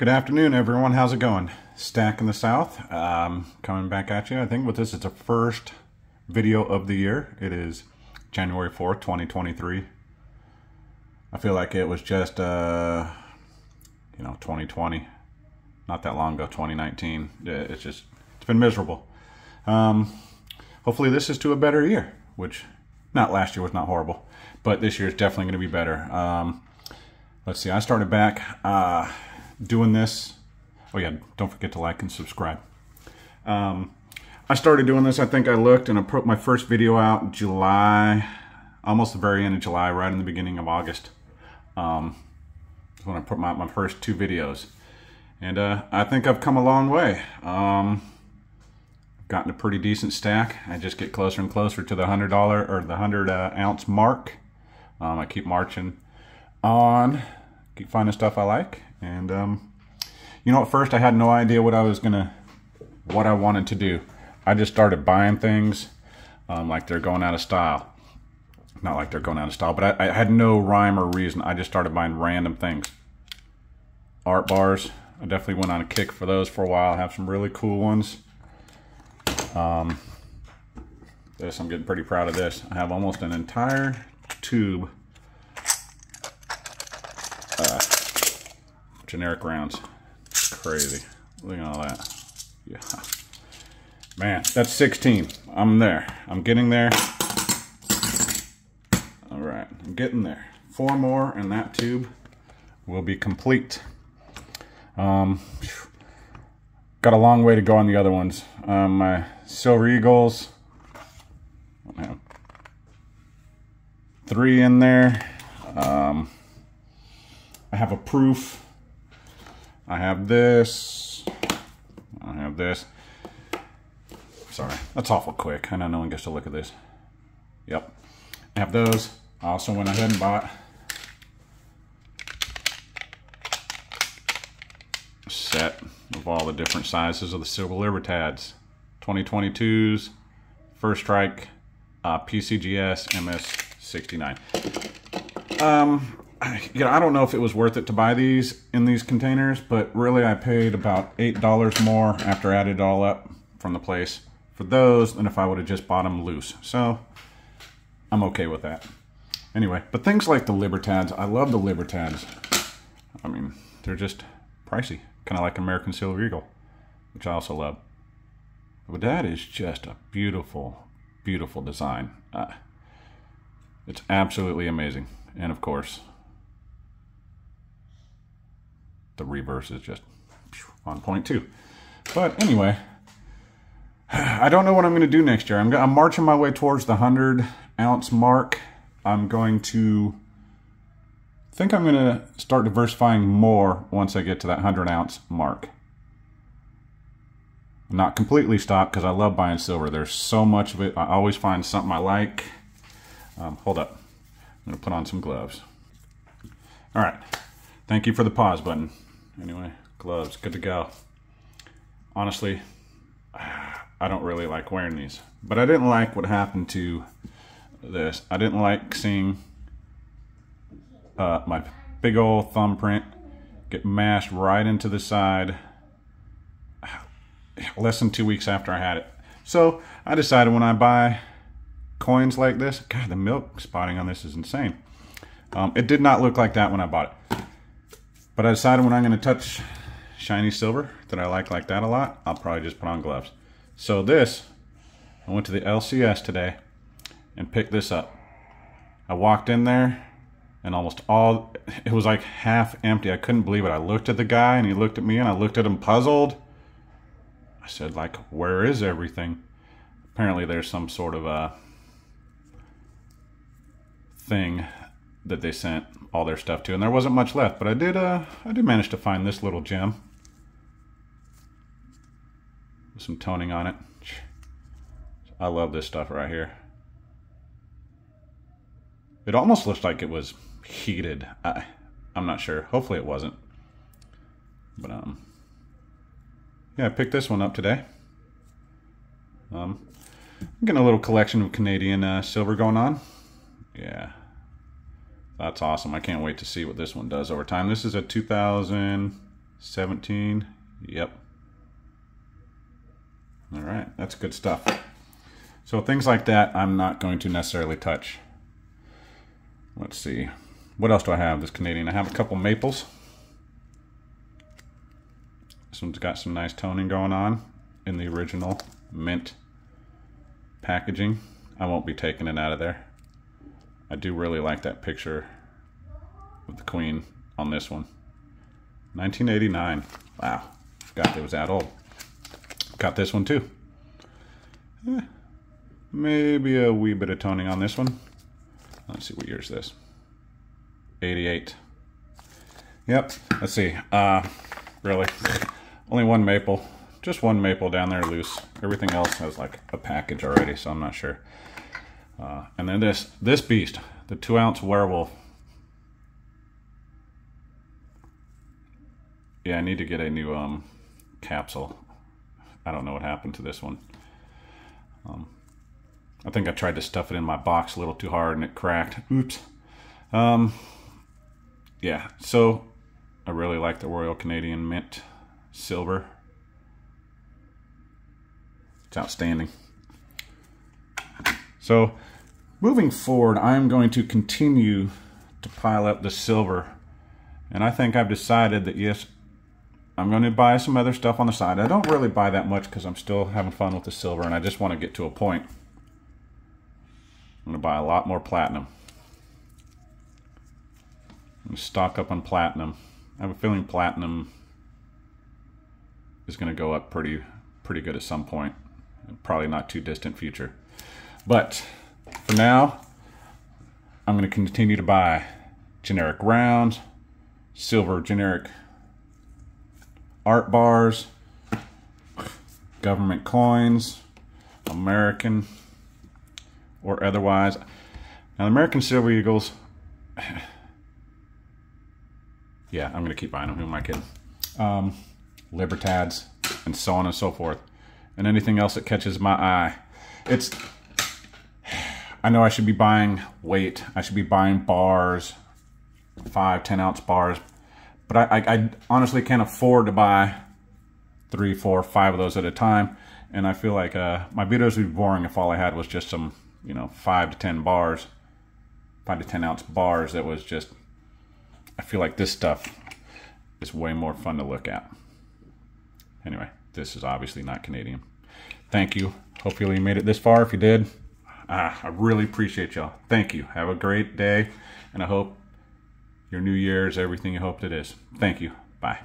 Good afternoon, everyone. How's it going? Stacking the South, um, coming back at you. I think with this, it's a first video of the year. It is January 4th, 2023. I feel like it was just, uh, you know, 2020. Not that long ago, 2019. It's just, it's been miserable. Um, hopefully this is to a better year, which not last year was not horrible, but this year is definitely going to be better. Um, let's see, I started back, uh, doing this. Oh yeah, don't forget to like and subscribe. Um, I started doing this, I think I looked and I put my first video out July, almost the very end of July, right in the beginning of August. Um, when I put my, my first two videos. And uh, I think I've come a long way. Um, gotten a pretty decent stack. I just get closer and closer to the $100 or the 100 uh, ounce mark. Um, I keep marching on, keep finding stuff I like. And, um, you know, at first I had no idea what I was to, what I wanted to do. I just started buying things um, like they're going out of style. Not like they're going out of style, but I, I had no rhyme or reason. I just started buying random things. Art bars. I definitely went on a kick for those for a while. I have some really cool ones. Um, this, I'm getting pretty proud of this. I have almost an entire tube uh, generic rounds. Crazy. Look at all that. Yeah. Man, that's 16. I'm there. I'm getting there. All right, I'm getting there. Four more and that tube will be complete. Um, got a long way to go on the other ones. Um, my Silver Eagles. Three in there. Um, I have a proof. I have this. I have this. Sorry, that's awful quick. I know no one gets to look at this. Yep. I have those. I also went ahead and bought a set of all the different sizes of the Silver Libertads. 2022s, First Strike, uh, PCGS, MS69. Um, you know, I don't know if it was worth it to buy these in these containers, but really I paid about $8 more after I added it all up from the place for those than if I would have just bought them loose. So I'm okay with that. Anyway, but things like the Libertads, I love the Libertads. I mean, they're just pricey, kind of like American Silver Eagle, which I also love. But that is just a beautiful, beautiful design. Uh, it's absolutely amazing. And of course, the reverse is just on point too. But anyway, I don't know what I'm going to do next year. I'm, I'm marching my way towards the 100 ounce mark. I'm going to think I'm going to start diversifying more once I get to that 100 ounce mark. Not completely stop because I love buying silver. There's so much of it. I always find something I like. Um, hold up. I'm going to put on some gloves. All right. Thank you for the pause button. Anyway, gloves, good to go. Honestly, I don't really like wearing these. But I didn't like what happened to this. I didn't like seeing uh, my big old thumbprint get mashed right into the side less than two weeks after I had it. So I decided when I buy coins like this, God, the milk spotting on this is insane. Um, it did not look like that when I bought it. But I decided when I'm going to touch shiny silver that I like like that a lot, I'll probably just put on gloves. So this, I went to the LCS today and picked this up. I walked in there and almost all, it was like half empty. I couldn't believe it. I looked at the guy and he looked at me and I looked at him puzzled. I said, like, where is everything? Apparently there's some sort of a thing that they sent all their stuff to, and there wasn't much left. But I did, uh, I did manage to find this little gem with some toning on it. I love this stuff right here. It almost looks like it was heated. I, I'm not sure. Hopefully it wasn't. But um, yeah, I picked this one up today. Um, I'm getting a little collection of Canadian uh, silver going on. Yeah, that's awesome. I can't wait to see what this one does over time. This is a 2017. Yep. All right, that's good stuff. So things like that, I'm not going to necessarily touch. Let's see. What else do I have this Canadian? I have a couple maples. This one's got some nice toning going on in the original mint packaging. I won't be taking it out of there. I do really like that picture with the Queen on this one. 1989. Wow. Forgot it was that old. Got this one too. Eh, maybe a wee bit of toning on this one. Let's see, what year is this? 88. Yep, let's see. Uh, really, only one maple. Just one maple down there loose. Everything else has like a package already, so I'm not sure. Uh, and then this, this beast, the two ounce werewolf. Yeah, I need to get a new um, capsule. I don't know what happened to this one. Um, I think I tried to stuff it in my box a little too hard and it cracked. Oops. Um, yeah, so I really like the Royal Canadian Mint Silver. It's outstanding. So moving forward, I'm going to continue to pile up the silver. And I think I've decided that yes, I'm going to buy some other stuff on the side. I don't really buy that much because I'm still having fun with the silver and I just want to get to a point I'm going to buy a lot more platinum. I'm stock up on platinum. I have a feeling platinum is going to go up pretty pretty good at some point. Probably not too distant future. But for now, I'm going to continue to buy generic rounds, silver generic art bars, government coins, American or otherwise. Now, American Silver Eagles, yeah, I'm going to keep buying them. Who am I kidding? Um, Libertads, and so on and so forth. And anything else that catches my eye. It's, I know I should be buying weight. I should be buying bars, five, 10 ounce bars. But I, I, I honestly can't afford to buy three, four, five of those at a time. And I feel like uh, my videos would be boring if all I had was just some you know, five to 10 bars, five to 10 ounce bars that was just, I feel like this stuff is way more fun to look at. Anyway, this is obviously not Canadian. Thank you. Hopefully you made it this far. If you did, ah, I really appreciate y'all. Thank you. Have a great day. And I hope your new year is everything you hoped it is. Thank you. Bye.